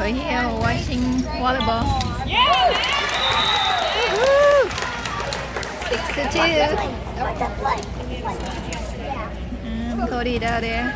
We're here watching volleyball. Six to two. And Cody down there.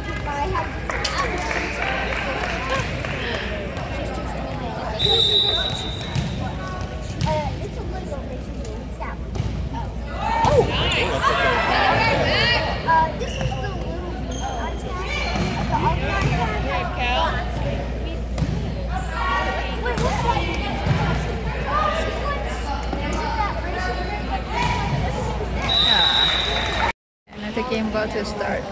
Yeah. Another game about to start.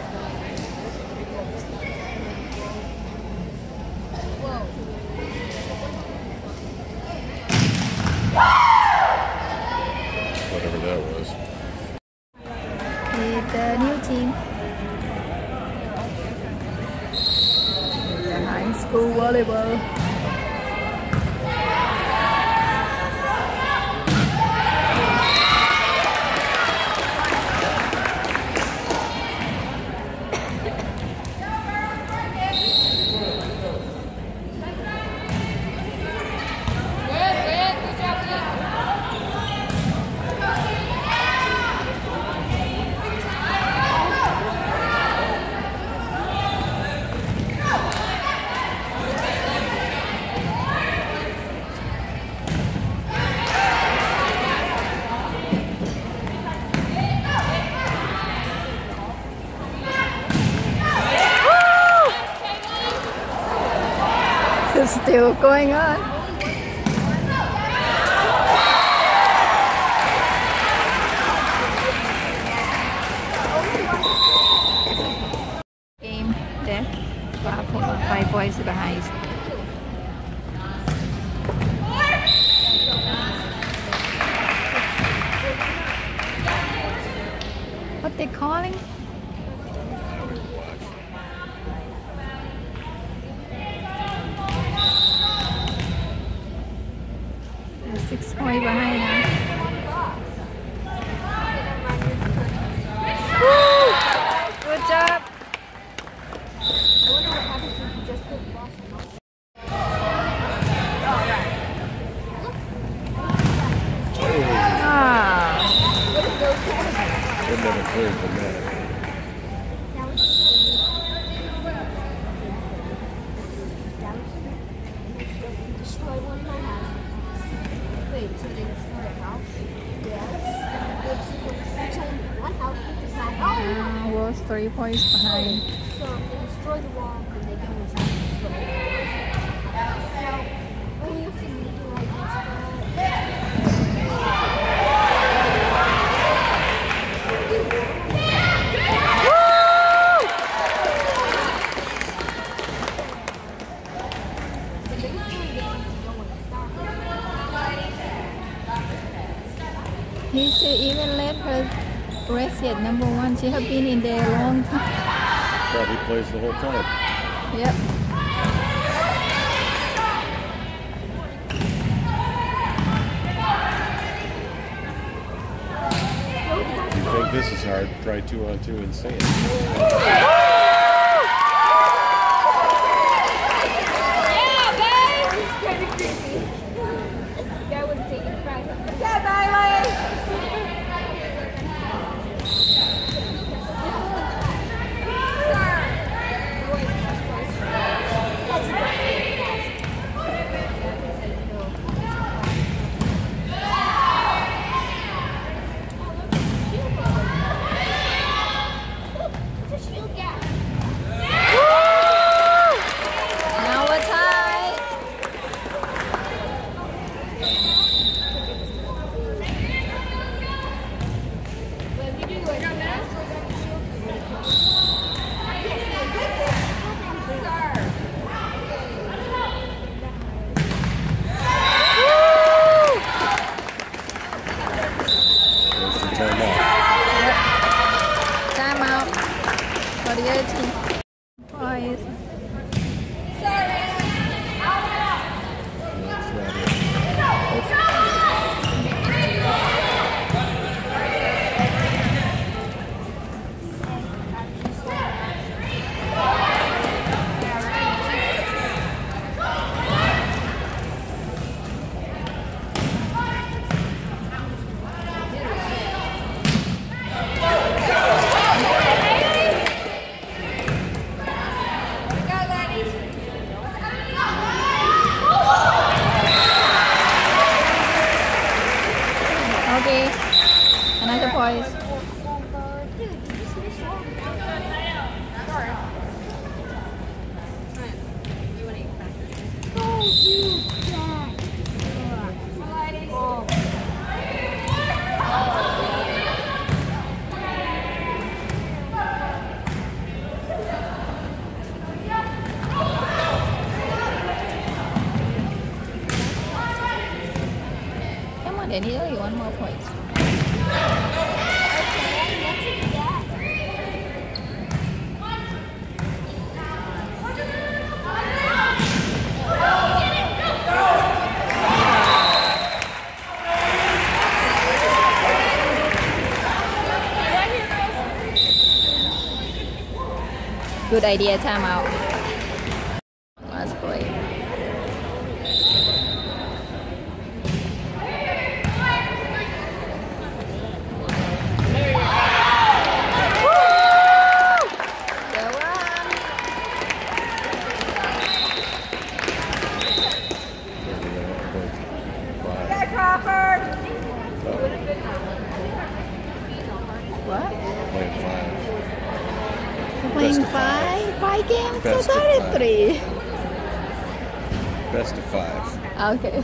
Whatever that was. with the new team. The high school volleyball. It's still going on. Five points behind. What they calling? Six point behind. Woo! Good job. Ah, She have been in there a long time. Probably plays the whole time. Yep. You think this is hard? Try two on uh, two and sand. It's Good idea, timeout. Last play. Woo! Go on. What? Playing five. We're playing Best of Best I of thought five. three. Best of five. Okay.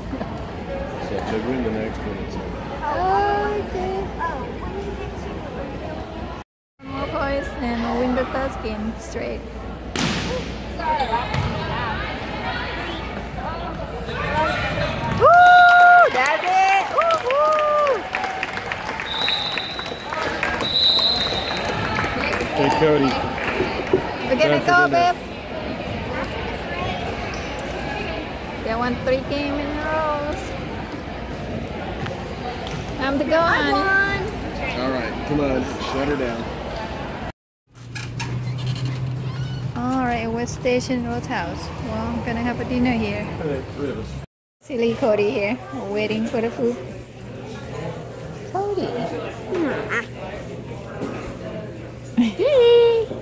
So they win the next one, it's. Okay. Oh, when you get to more points and win the third game straight. Woo! That's it! Hey, Cody. We're gonna go, babe. They won three games in a row. Time to go on. All right, come on, shut her down. Alright, West Station Roadhouse. Well, I'm gonna have a dinner here. three of us. Silly Cody here, waiting for the food. Cody.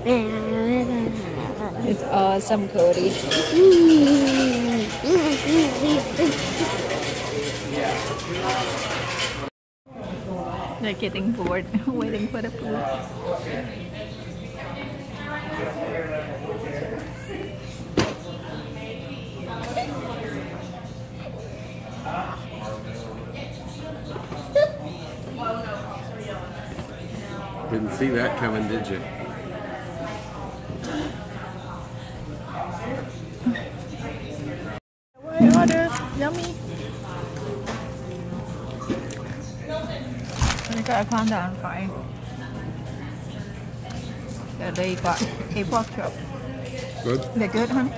Hmm. It's awesome, Cody. They're getting bored waiting for the food. Didn't see that coming, did you? Order? Yummy. We got a calm down fine. Yeah, they got a pork chop. Good. They're good, huh?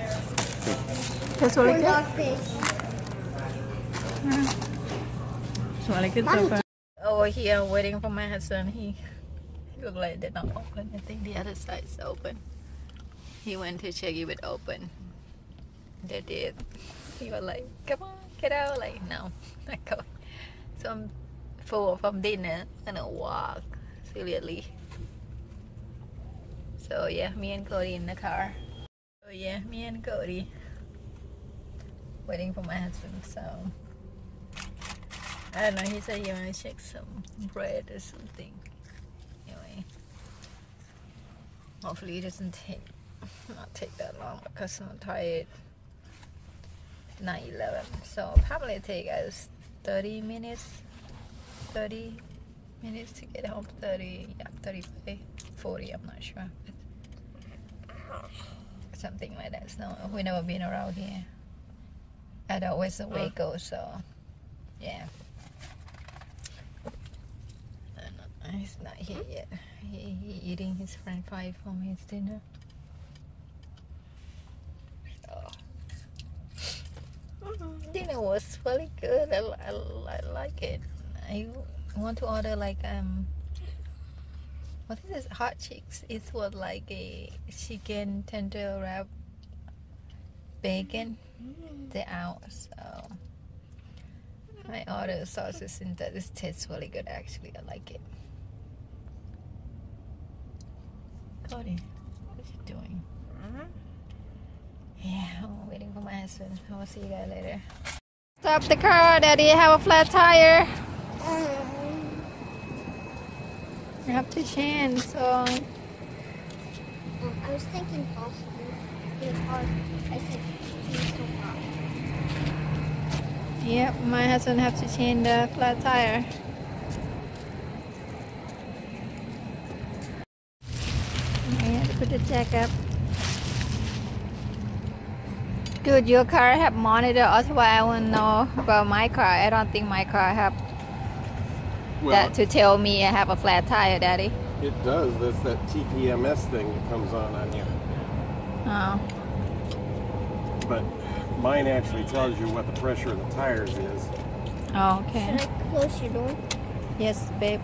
That's really I Not So I really good so far. Over here, waiting for my husband. He look like they're not open. I think the other side's open. He went to check if it open. They did. He was like, "Come on, get out!" Like, no, not going. So I'm full from dinner. Gonna walk seriously. So yeah, me and Cody in the car. So yeah, me and Cody waiting for my husband. So. I don't know. He said he want to check some bread or something. Anyway, hopefully it doesn't take not take that long because I'm tired. It's 9:11, so probably take us 30 minutes. 30 minutes to get home. 30, yeah, 35, 40. I'm not sure. Something like that. So we never been around here. I know where's the way goes. So yeah. Uh, He's not here yet. He, he eating his french fry from his dinner. So, mm, dinner was really good. I, I, I like it. I want to order like um. What is this? Hot chicks. It's what like a chicken tender wrap bacon. The out so. I ordered sauces and that this tastes really good actually. I like it. Cody, what you doing? Yeah, I'm waiting for my husband. I will see you guys later. Stop the car, Daddy. Have a flat tire. You have to change. So Um, I was thinking possibly it was hard. I said it's so hard. Yep, my husband have to change the flat tire. I have to put the jack up. Good, your car have monitor, otherwise I won't know about my car. I don't think my car have Well, that to tell me I have a flat tire, Daddy. it does. That's that TPMS thing that comes on on you. Oh, But mine actually tells you what the pressure of the tires is. oh okay. Should I close your door? Yes, babe.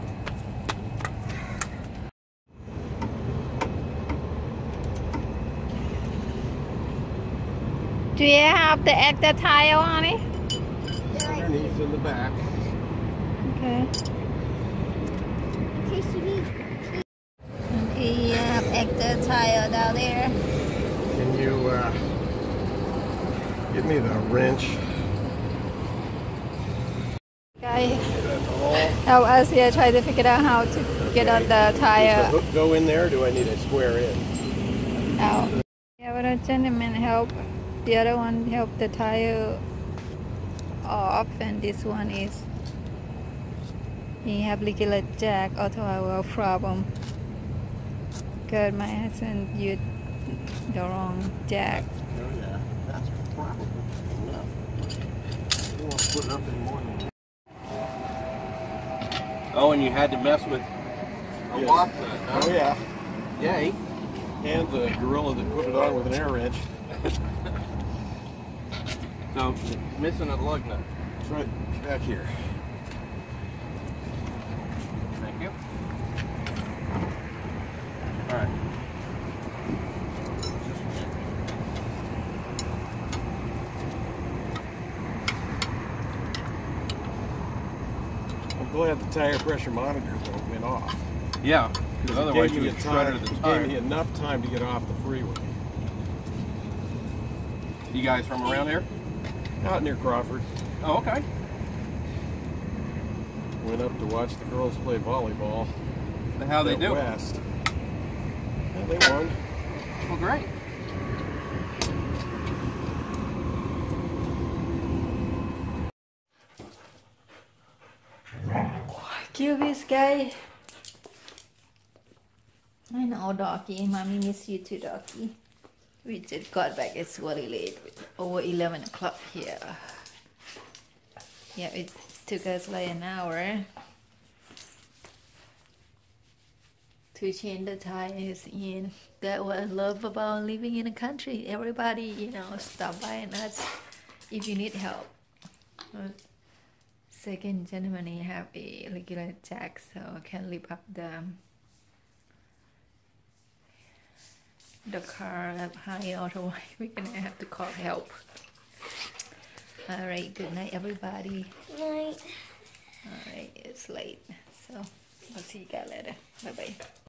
Do you have the extra tire on it? Underneath in the back. Okay. In case you need. Okay, you have extra tire down there. Can you uh, give me the wrench? Guy, help us here try to figure out how to get on the the tire hook go in there? Or do I need a square in? out. Yeah, but a gentleman help. The other one help the tire off, and this one is he have regular jack auto problem. Good, my husband used the wrong jack. Oh yeah, that's probably enough. You won't put up any more than Oh, and you had to mess with a Yes. lock huh? Oh yeah. Yay. And the gorilla that put it on with an air wrench. So, missing a lug nut. It's right back here. Thank you. All right. I'm glad the tire pressure monitor don't went off. Yeah, because otherwise you would a have time- shredded the it tire. Gave me enough time to get off the freeway. You guys from around here? Out near Crawford. Oh, okay. Went up to watch the girls play volleyball. How they do? West. Yeah, they won. Well, great. Kill this guy. I know, doggy. Mommy miss you too, doggy. We just got back. It's very late. Over 11 o'clock here. Yeah, it took us like an hour to change the tires in. That what I love about living in a country. Everybody, you know, stop by and ask if you need help. Second gentleman, have a regular jack, so I can lift up the the car up high. Otherwise, we're gonna have to call help. All right. Good night, everybody. Night. All right. It's late, so I'll see you guys later. Bye bye.